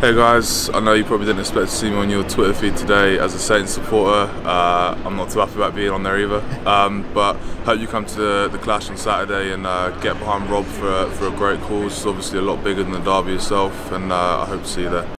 Hey guys, I know you probably didn't expect to see me on your Twitter feed today as a Saints supporter. Uh, I'm not too happy about being on there either. Um, but hope you come to the, the clash on Saturday and uh, get behind Rob for, for a great cause. It's obviously a lot bigger than the derby itself, and uh, I hope to see you there.